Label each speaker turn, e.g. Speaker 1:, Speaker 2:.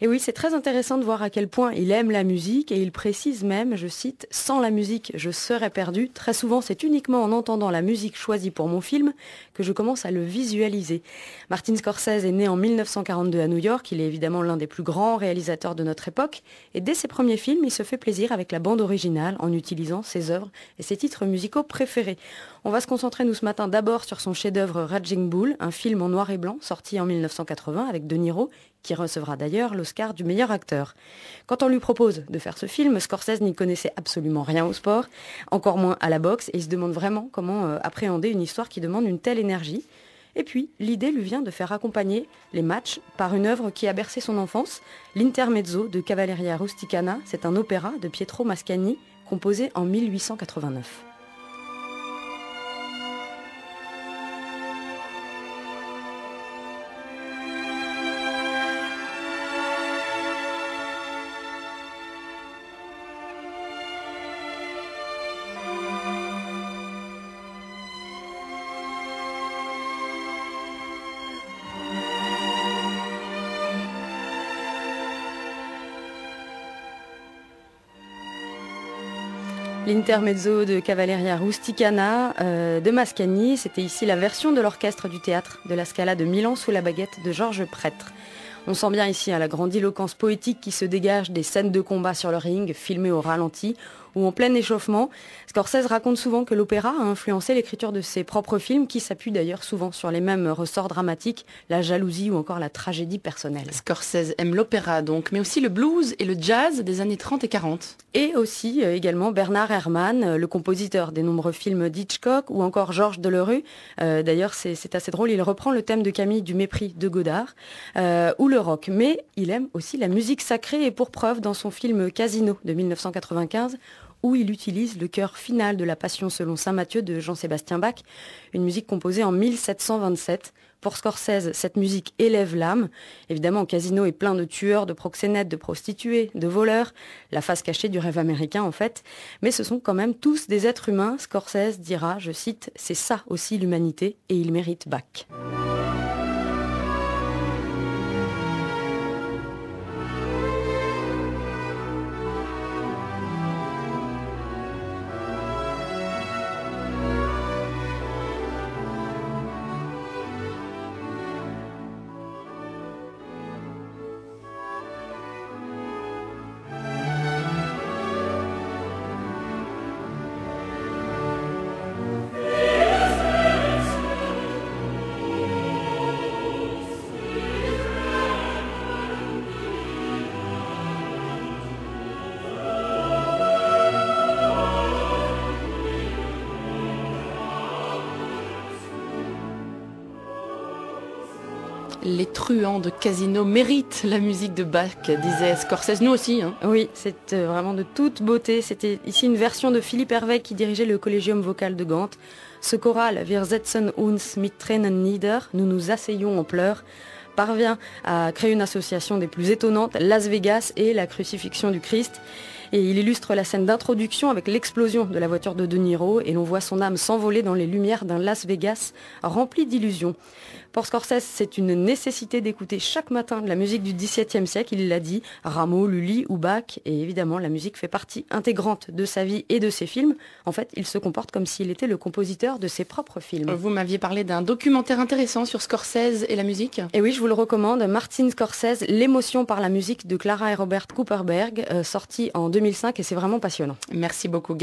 Speaker 1: Et oui, c'est très intéressant de voir à quel point il aime la musique et il précise même, je cite, Sans la musique, je serais perdu. Très souvent, c'est uniquement en entendant la musique choisie pour mon film que je commence à le visualiser. Martin Scorsese est né en 1942 à New York. Il est évidemment l'un des plus grands réalisateurs de notre époque. Et dès ses premiers films, il se fait plaisir avec la bande originale en utilisant ses œuvres et ses titres musicaux préférés. On va se concentrer, nous, ce matin, d'abord sur son chef-d'œuvre Raging Bull, un film en noir et blanc sorti en 1980 avec De Niro, qui recevra d'ailleurs l'Oscar du meilleur acteur. Quand on lui propose de faire ce film, Scorsese n'y connaissait absolument rien au sport, encore moins à la boxe, et il se demande vraiment comment euh, appréhender une histoire qui demande une telle énergie. Et puis, l'idée lui vient de faire accompagner les matchs par une œuvre qui a bercé son enfance, l'Intermezzo de Cavalleria Rusticana. C'est un opéra de Pietro Mascagni, composé en 1889. L'intermezzo de Cavalleria Rusticana euh, de Mascagni, c'était ici la version de l'orchestre du théâtre de la Scala de Milan sous la baguette de Georges Prêtre. On sent bien ici hein, la grandiloquence poétique qui se dégage des scènes de combat sur le ring, filmées au ralenti ou en plein échauffement. Scorsese raconte souvent que l'opéra a influencé l'écriture de ses propres films, qui s'appuient d'ailleurs souvent sur les mêmes ressorts dramatiques, la jalousie ou encore la tragédie personnelle.
Speaker 2: Scorsese aime l'opéra donc, mais aussi le blues et le jazz des années 30 et 40.
Speaker 1: Et aussi euh, également Bernard Herrmann, euh, le compositeur des nombreux films d'Hitchcock, ou encore Georges Delerue. Euh, d'ailleurs, c'est assez drôle, il reprend le thème de Camille du mépris de Godard, ou le rock. Mais il aime aussi la musique sacrée, et pour preuve, dans son film Casino de 1995, où il utilise le cœur final de la Passion selon Saint Matthieu de Jean-Sébastien Bach, une musique composée en 1727. Pour Scorsese, cette musique élève l'âme. Évidemment, Casino est plein de tueurs, de proxénètes, de prostituées, de voleurs, la face cachée du rêve américain en fait. Mais ce sont quand même tous des êtres humains. Scorsese dira, je cite, c'est ça aussi l'humanité et il mérite Bach.
Speaker 2: Les truands de Casino méritent la musique de Bach, disait Scorsese. Nous aussi. Hein.
Speaker 1: Oui, c'est euh, vraiment de toute beauté. C'était ici une version de Philippe Hervé qui dirigeait le Collégium vocal de Gand. Ce choral, Wir setzen uns mit Tränen nieder, nous nous asseyons en pleurs, parvient à créer une association des plus étonnantes, Las Vegas et la crucifixion du Christ. Et il illustre la scène d'introduction avec l'explosion de la voiture de De Niro et l'on voit son âme s'envoler dans les lumières d'un Las Vegas rempli d'illusions. Pour Scorsese, c'est une nécessité d'écouter chaque matin de la musique du XVIIe siècle, il l'a dit, Rameau, Lully ou Bach, et évidemment la musique fait partie intégrante de sa vie et de ses films. En fait, il se comporte comme s'il était le compositeur de ses propres films.
Speaker 2: Vous m'aviez parlé d'un documentaire intéressant sur Scorsese et la musique
Speaker 1: Et oui, je vous le recommande, Martin Scorsese, L'émotion par la musique de Clara et Robert Cooperberg, euh, sorti en 2005 et c'est vraiment passionnant.
Speaker 2: Merci beaucoup.